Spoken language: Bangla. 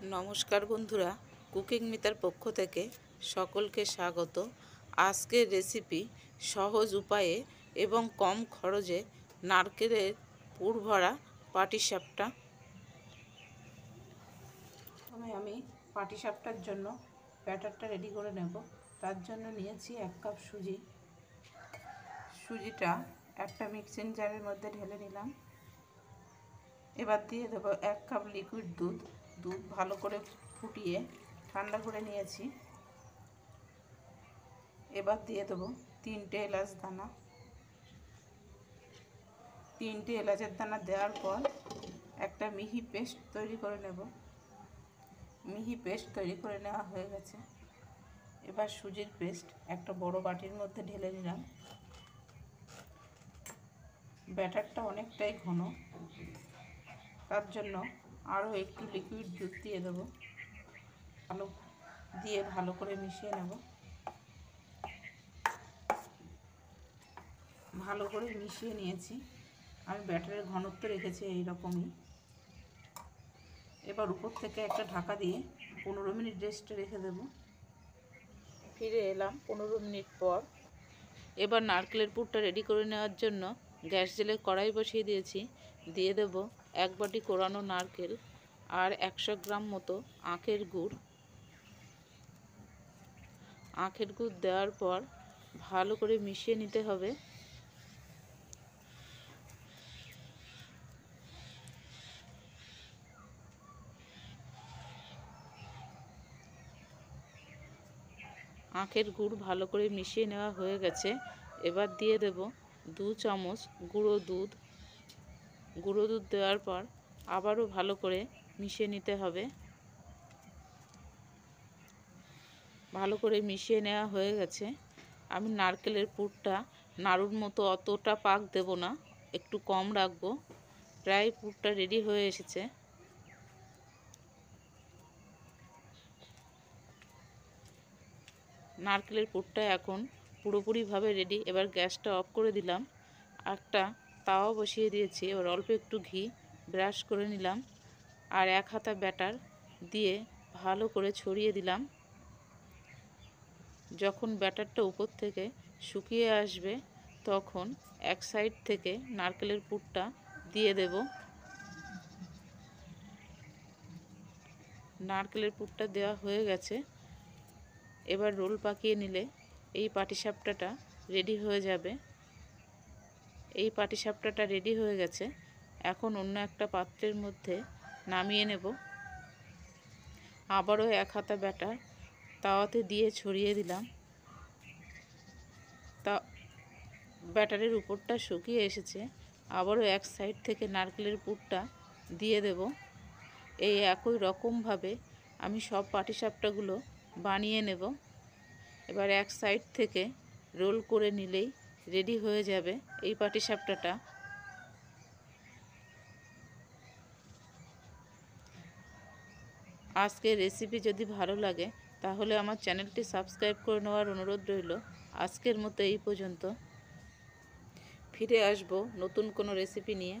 নমস্কার বন্ধুরা, কুকিং মিতার পক্ষ থেকে সকলকে স্বাগত। আজকের রেসিপি সহজ উপায়ে এবং কম খরচে নারকেলের পুর ভরা পাটিসাপটা প্রথমে আমি পাটিসাপটার জন্য ব্যাটারটা রেডি করে নেব। তার জন্য নিয়েছি এক কাপ সুজি। সুজিটা একটা মিক্সিং জারের মধ্যে ঢেলে নিলাম। এবার দিয়ে দেবো এক কাপ লিকুইড দুধ। দুধ ভালো করে ফুটিয়ে ঠান্ডা করে নিয়েছি। এবার দিয়ে দেবো তিনটে এলাচ দানা। তিনটে এলাচের দানা দেওয়ার পর একটা মিহি পেস্ট তৈরি করে নেব। মিহি পেস্ট তৈরি করে নেওয়া হয়ে গেছে। এবার সুজির পেস্ট একটা বড় বাটির মধ্যে ঢেলে নিলাম। ব্যাটারটা অনেকটাই ঘন। তার জন্য আরও একটু লিকুইড দুধ দিয়ে দেবো। ভালো দিয়ে ভালো করে মিশিয়ে নেব। ভালো করে মিশিয়ে নিয়েছি। আমি ব্যাটারের ঘনত্ব রেখেছি এই রকমই এবার উপর থেকে একটা ঢাকা দিয়ে পনেরো মিনিট রেস্টে রেখে দেব। ফিরে এলাম পনেরো মিনিট পর। এবার নারকেলের পুরটা রেডি করে নেওয়ার জন্য গ্যাস জেলে কড়াই বসিয়ে দিয়েছি। দিয়ে দেব এক বাটি কোরানো নারকেল আর একশো গ্রাম মতো আখের গুড়। আখের গুড় দেওয়ার পর ভালো করে মিশিয়ে নিতে হবে। আখের গুড় ভালো করে মিশিয়ে নেওয়া হয়ে গেছে। এবার দিয়ে দেব দু চামচ গুঁড়ো দুধ। গুঁড়ো দুধ দেওয়ার পর আবারও ভালো করে মিশিয়ে নিতে হবে। ভালো করে মিশিয়ে নেওয়া হয়ে গেছে। আমি নারকেলের পুরটা নাড়ুর মতো অতটা পাক দেব না, একটু কম রাখব। প্রায় পুরটা রেডি হয়ে এসেছে। নারকেলের পুরটা এখন পুরোপুরিভাবে রেডি এবার গ্যাসটা অফ করে দিলাম। একটা তাওয়া বসিয়ে দিয়েছি, এবার অল্প একটু ঘি ব্রাশ করে নিলাম আর এক হাতা ব্যাটার দিয়ে ভালো করে ছড়িয়ে দিলাম। যখন ব্যাটারটা উপর থেকে শুকিয়ে আসবে, তখন এক সাইড থেকে নারকেলের পুরটা দিয়ে দেব। নারকেলের পুরটা দেওয়া হয়ে গেছে। এবার রোল পাকিয়ে নিলে এই পাটিসাপটাটা রেডি হয়ে যাবে। এই পাটিসাপটাটা রেডি হয়ে গেছে। এখন অন্য একটা পাত্রের মধ্যে নামিয়ে নেব। আবারও এক হাতা ব্যাটার তাওয়াতে দিয়ে ছড়িয়ে দিলাম। তা ব্যাটারের উপরটা শুকিয়ে এসেছে। আবারও এক সাইড থেকে নারকেলের পুরটা দিয়ে দেব। এই একই রকমভাবে আমি সব পাটিসাপটাগুলো বানিয়ে নেব। এবার এক সাইড থেকে রোল করে নিলেই রেডি হয়ে যাবে এই পাটিসাপটাটা আজকের রেসিপি যদি ভালো লাগে, তাহলে আমার চ্যানেলটি সাবস্ক্রাইব করে নেওয়ার অনুরোধ রইল। আজকের মতো এই পর্যন্ত। ফিরে আসব নতুন কোনো রেসিপি নিয়ে।